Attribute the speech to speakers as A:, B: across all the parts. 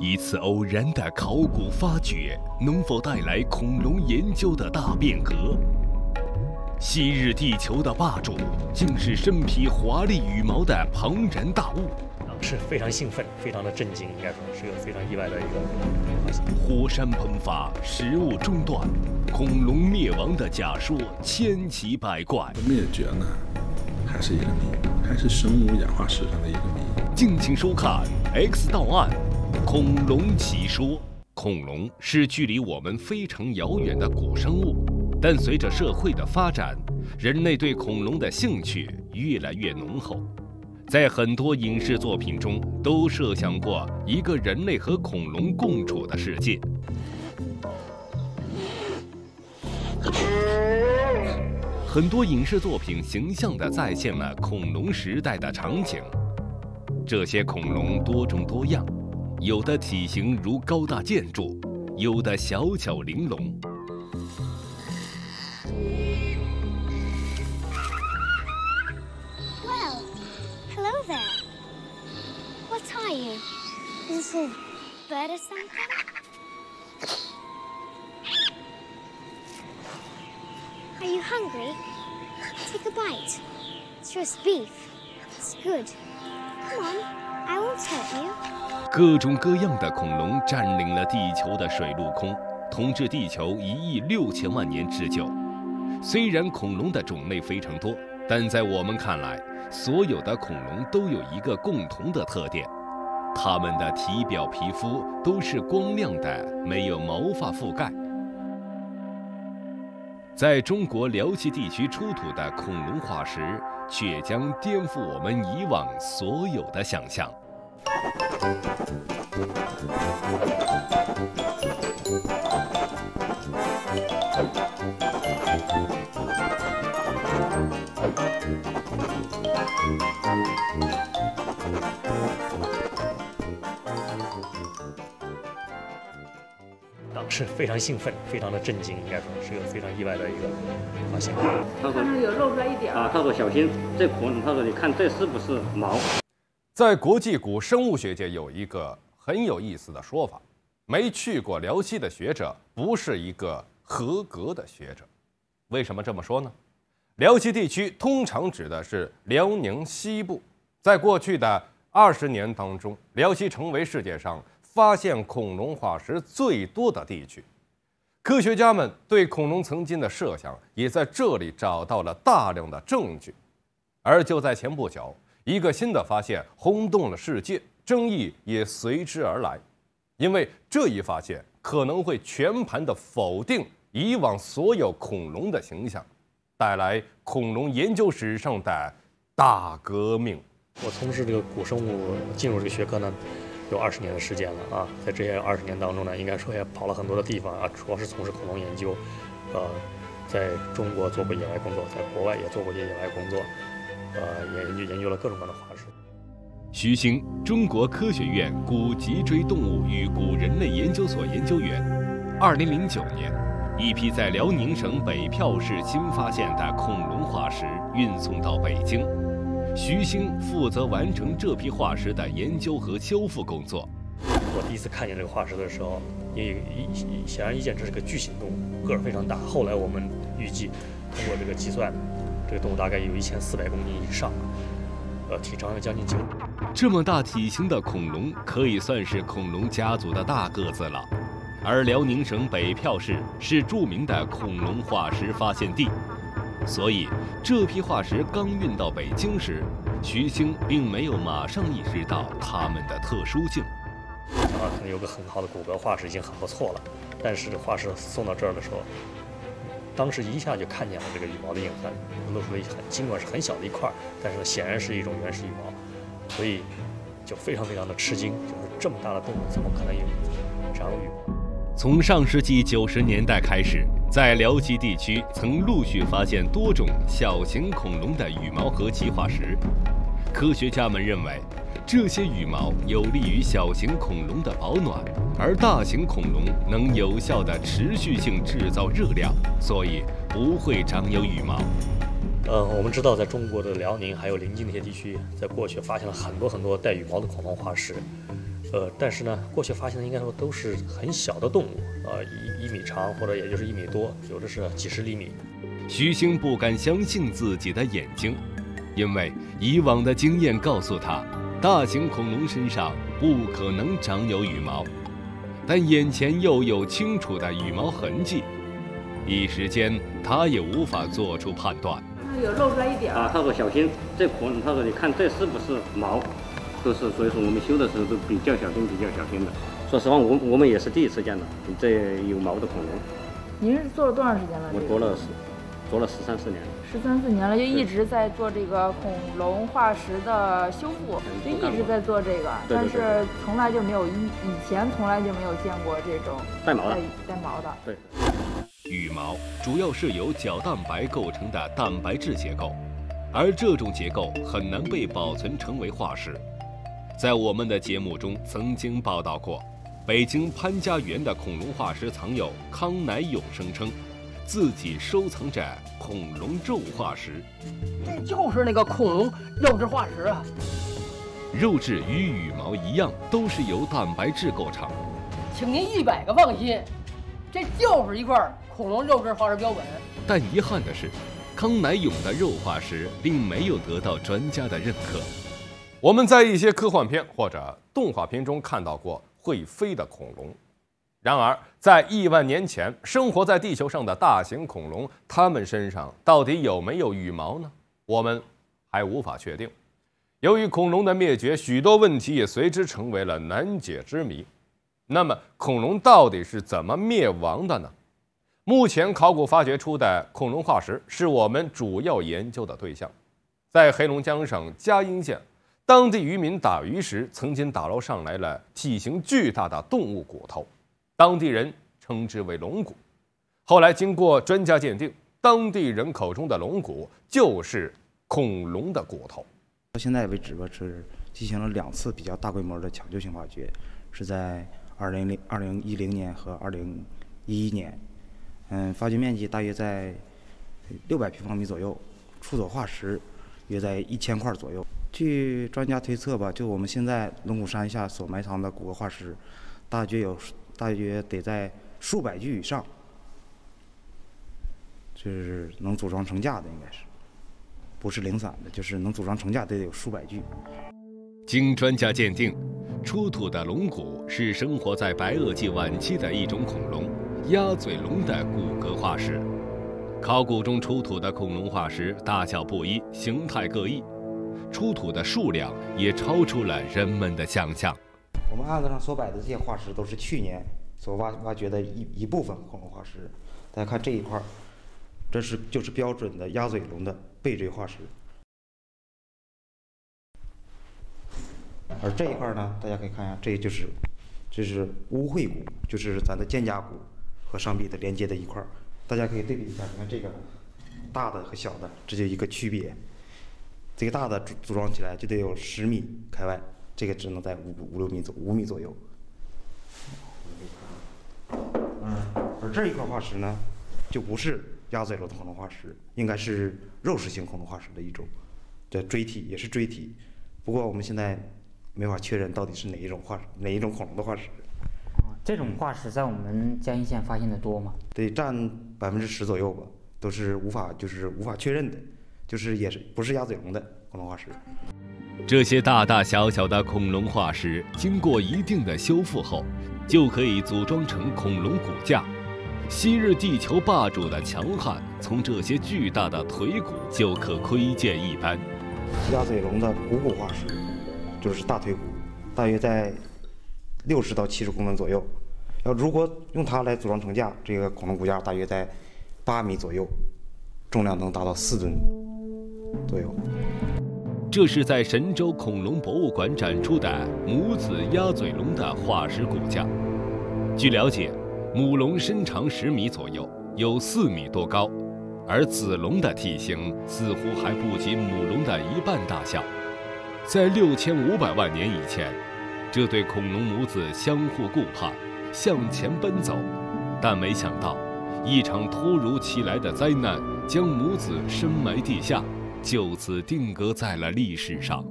A: 一次偶然的考古发掘，能否带来恐龙研究的大变革？昔日地球的霸主，竟是身披华丽羽毛的庞然大物。
B: 是非常兴奋，非常的震惊，应该说是个非常意外的一个发现。
A: 火山喷发，食物中断，恐龙灭亡的假说千奇百怪。
C: 灭绝呢，还是一个谜，还是生物演化史上的一个谜。
A: 敬请收看《X 档案：恐龙奇说》。恐龙是距离我们非常遥远的古生物，但随着社会的发展，人类对恐龙的兴趣越来越浓厚。在很多影视作品中，都设想过一个人类和恐龙共处的世界。很多影视作品形象地再现了恐龙时代的场景。这些恐龙多种多样，有的体型如高大建筑，有的小巧玲珑。Well, hello there. What are you?
D: Is it bird or something? Are you hungry? Take a bite. It's roast beef. It's good. Come on, I won't hurt you.
A: 各种各样的恐龙占领了地球的水陆空，统治地球一亿六千万年之久。虽然恐龙的种类非常多，但在我们看来，所有的恐龙都有一个共同的特点。它们的体表皮肤都是光亮的，没有毛发覆盖。在中国辽西地区出土的恐龙化石，却将颠覆我们以往所有的想象。
B: 是非常兴奋，非常的震惊，应该说是个非常意外的一个发现。
E: 他说有露出来一点
F: 啊，他说小心这恐龙，他说你看这是不是毛？
G: 在国际古生物学界有一个很有意思的说法：没去过辽西的学者不是一个合格的学者。为什么这么说呢？辽西地区通常指的是辽宁西部，在过去的二十年当中，辽西成为世界上。发现恐龙化石最多的地区，科学家们对恐龙曾经的设想也在这里找到了大量的证据。而就在前不久，一个新的发现轰动了世界，争议也随之而来，因为这一发现可能会全盘的否定以往所有恐龙的形象，带来恐龙研究史上的大革命。
B: 我从事这个古生物进入这个学科呢。有二十年的时间了啊，在这些二十年当中呢，应该说也跑了很多的地方啊，主要是从事恐龙研究，呃，在中国做过野外工作，在国外也做过一些野外工作，呃，研究研究了各种各样的化石。
A: 徐兴，中国科学院古脊椎动物与古人类研究所研究员。二零零九年，一批在辽宁省北票市新发现的恐龙化石运送到北京。徐兴负责完成这批化石的研究和修复工作。
B: 我第一次看见这个化石的时候，也显而易见，这是个巨型动物，个儿非常大。后来我们预计，通过这个计算，这个动物大概有一千四百公斤以上，呃，体长有将近九。
A: 这么大体型的恐龙，可以算是恐龙家族的大个子了。而辽宁省北票市是著名的恐龙化石发现地。所以，这批化石刚运到北京时，徐星并没有马上意识到它们的特殊性。
B: 啊，可能有个很好的骨骼化石已经很不错了，但是这化石送到这儿的时候，当时一下就看见了这个羽毛的印痕，露出了很尽管是很小的一块，但是显然是一种原始羽毛，所以就非常非常的吃惊，就是这么大的动物怎么可能有长羽毛？
A: 从上世纪九十年代开始。在辽西地区，曾陆续发现多种小型恐龙的羽毛和其化石。科学家们认为，这些羽毛有利于小型恐龙的保暖，而大型恐龙能有效的持续性制造热量，所以不会长有羽毛。
B: 呃，我们知道，在中国的辽宁还有临近那些地区，在过去发现了很多很多带羽毛的恐龙化石。呃，但是呢，过去发现的应该说都是很小的动物，呃，一一米长或者也就是一米多，有的是几十厘米。
A: 徐星不敢相信自己的眼睛，因为以往的经验告诉他，大型恐龙身上不可能长有羽毛，但眼前又有清楚的羽毛痕迹，一时间他也无法做出判断。
E: 有露出来一点
F: 啊，他说小心，这恐龙他说你看这是不是毛？都是，所以说我们修的时候都比较小心，比较小心的。说实话，我我们也是第一次见到这有毛的恐龙。
E: 您是做了多长时间了？
F: 我做了十，做了十三四年了。
E: 十三四年了，就一直在做这个恐龙化石的修复，就一直在做这个，但是从来就没有以以前从来就没有见过这种
F: 带毛的。
E: 带毛的。
F: 对。
A: 羽毛主要是由角蛋白构成的蛋白质结构，而这种结构很难被保存成为化石。在我们的节目中曾经报道过，北京潘家园的恐龙化石藏有康乃勇声称，自己收藏着恐龙肉化石。
H: 这就是那个恐龙肉质化石啊！
A: 肉质与羽毛一样，都是由蛋白质构成。
H: 请您一百个放心，这就是一块恐龙肉质化石标本。
A: 但遗憾的是，康乃勇的肉化石并没有得到专家的认可。
G: 我们在一些科幻片或者动画片中看到过会飞的恐龙，然而在亿万年前生活在地球上的大型恐龙，它们身上到底有没有羽毛呢？我们还无法确定。由于恐龙的灭绝，许多问题也随之成为了难解之谜。那么，恐龙到底是怎么灭亡的呢？目前考古发掘出的恐龙化石是我们主要研究的对象，在黑龙江省佳音县。当地渔民打鱼时，曾经打捞上来了体型巨大的动物骨头，当地人称之为龙骨。后来经过专家鉴定，当地人口中的龙骨就是恐龙的骨头。
I: 到现在为止吧，是进行了两次比较大规模的抢救性发掘，是在二零零二零一零年和二零一一年。嗯，发掘面积大约在六百平方米左右，出土化石约在一千块左右。据专家推测吧，就我们现在龙骨山下所埋藏的骨骼化石，大约有大约得在数百具以上，就是能组装成架的，应该是，不是零散的，就是能组装成架得有数百具。
A: 经专家鉴定，出土的龙骨是生活在白垩纪晚期的一种恐龙——鸭嘴龙的骨骼化石。考古中出土的恐龙化石大小不一，形态各异。出土的数量也超出了人们的想象。
I: 我们案子上所摆的这些化石都是去年所挖挖掘的一一部分恐龙化石。大家看这一块，这是就是标准的鸭嘴龙的背椎化石。而这一块呢，大家可以看一下，这就是这是乌喙骨，就是咱的肩胛骨和上臂的连接的一块。大家可以对比一下，你看这个大的和小的，这就一个区别。这个大的组组装起来就得有十米开外，这个只能在五五六米左五米左右。嗯，而这一块化石呢，就不是鸭嘴龙的恐龙化石，应该是肉食性恐龙化石的一种，的锥体也是锥体，不过我们现在没法确认到底是哪一种化哪一种恐龙的化石。
J: 这种化石在我们江阴县发现的多吗？
I: 得占百分之十左右吧，都是无法就是无法确认的。就是也是不是鸭嘴龙的恐龙化石。
A: 这些大大小小的恐龙化石，经过一定的修复后，就可以组装成恐龙骨架。昔日地球霸主的强悍，从这些巨大的腿骨就可窥见一斑。
I: 鸭嘴龙的股骨化石，就是大腿骨，大约在六十到七十公分左右。要如果用它来组装成架，这个恐龙骨架大约在八米左右，重量能达到四吨。左右。
A: 这是在神州恐龙博物馆展出的母子鸭嘴龙的化石骨架。据了解，母龙身长十米左右，有四米多高，而子龙的体型似乎还不及母龙的一半大小。在六千五百万年以前，这对恐龙母子相互顾盼，向前奔走，但没想到，一场突如其来的灾难将母子深埋地下。就此定格在了历史上。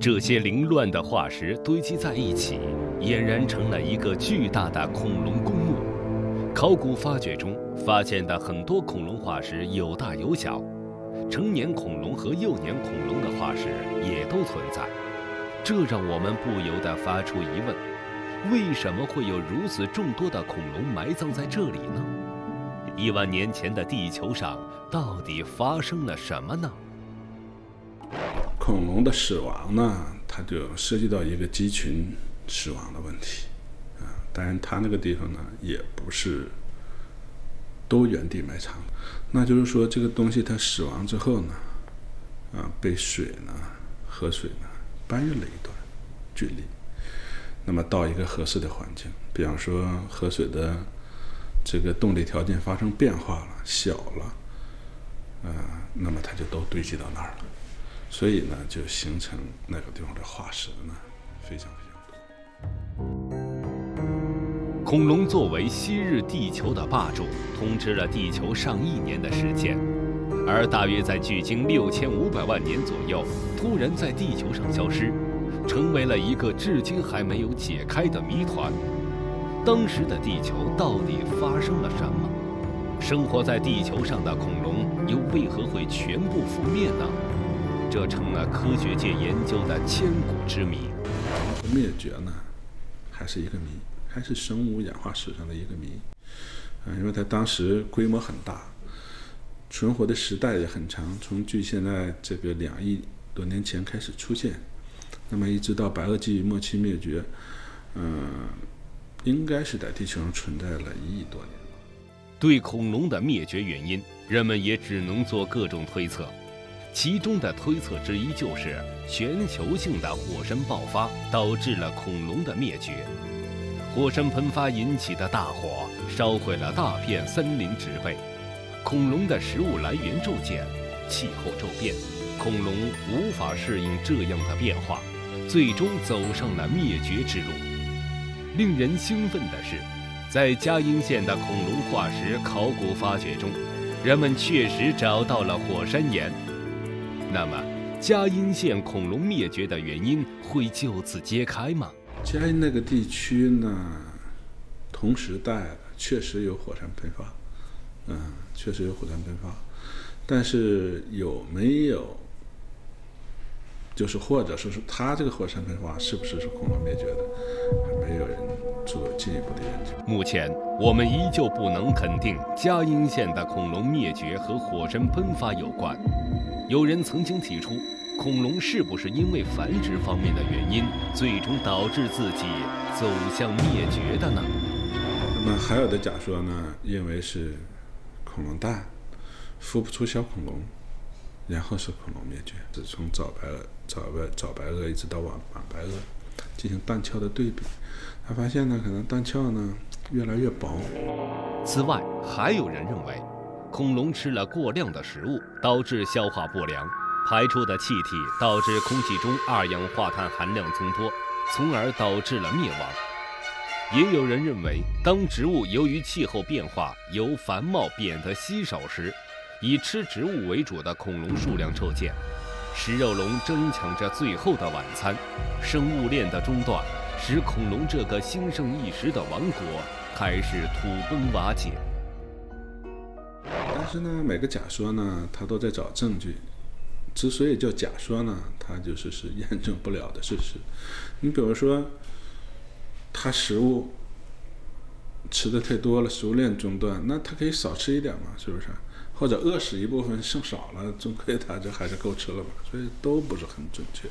A: 这些凌乱的化石堆积在一起，俨然成了一个巨大的恐龙公墓。考古发掘中发现的很多恐龙化石有大有小，成年恐龙和幼年恐龙的化石也都存在，这让我们不由得发出疑问：为什么会有如此众多的恐龙埋葬在这里呢？亿万年前的地球上到底发生了什么呢？
C: 恐龙的死亡呢，它就涉及到一个集群死亡的问题，啊，当然它那个地方呢，也不是都原地埋藏，那就是说这个东西它死亡之后呢，啊，被水呢，河水呢搬运了一段距离，那么到一个合适的环境，比方说河水的这个动力条件发生变化了，小了，啊，那么它就都堆积到那儿了。所以呢，就形成那个地方的化石呢，非常非常
A: 多。恐龙作为昔日地球的霸主，统治了地球上亿年的时间，而大约在距今六千五百万年左右，突然在地球上消失，成为了一个至今还没有解开的谜团。当时的地球到底发生了什么？生活在地球上的恐龙又为何会全部覆灭呢？这成了科学界研究的千古之谜。
C: 恐龙灭绝呢，还是一个谜，还是生物演化史上的一个谜。啊，因为它当时规模很大，存活的时代也很长，从距现在这个两亿多年前开始出现，那么一直到白垩纪末期灭绝，嗯，应该是在地球上存在了一亿多年。
A: 对恐龙的灭绝原因，人们也只能做各种推测。其中的推测之一就是全球性的火山爆发导致了恐龙的灭绝。火山喷发引起的大火烧毁了大片森林植被，恐龙的食物来源骤减，气候骤变，恐龙无法适应这样的变化，最终走上了灭绝之路。令人兴奋的是，在嘉阴县的恐龙化石考古发掘中，人们确实找到了火山岩。那么，嘉阴县恐龙灭绝的原因会就此揭开吗？
C: 嘉阴那个地区呢，同时代确实有火山喷发，嗯，确实有火山喷发，但是有没有，就是或者说是它这个火山喷发是不是是恐龙灭绝的，还没有人做进一步的研究。
A: 目前，我们依旧不能肯定嘉阴县的恐龙灭绝和火山喷发有关。有人曾经提出，恐龙是不是因为繁殖方面的原因，最终导致自己走向灭绝的呢？
C: 那么还有的假说呢，认为是恐龙蛋孵不出小恐龙，然后是恐龙灭绝。是从早白早白早白垩一直到晚晚白垩进行蛋壳的对比，他发现呢，可能蛋壳呢越来越薄。
A: 此外，还有人认为。恐龙吃了过量的食物，导致消化不良，排出的气体导致空气中二氧化碳含量增多，从而导致了灭亡。也有人认为，当植物由于气候变化由繁茂变得稀少时，以吃植物为主的恐龙数量骤减，食肉龙争抢着最后的晚餐，生物链的中断使恐龙这个兴盛一时的王国开始土崩瓦解。
C: 但是呢，每个假说呢，它都在找证据。之所以叫假说呢，它就是是 验证不了的事实。你比如说，它食物吃的太多了，食物链中断，那它可以少吃一点嘛，是不是？或者饿死一部分，剩少了，总归他这还是够吃了吧？所以都不是很准确。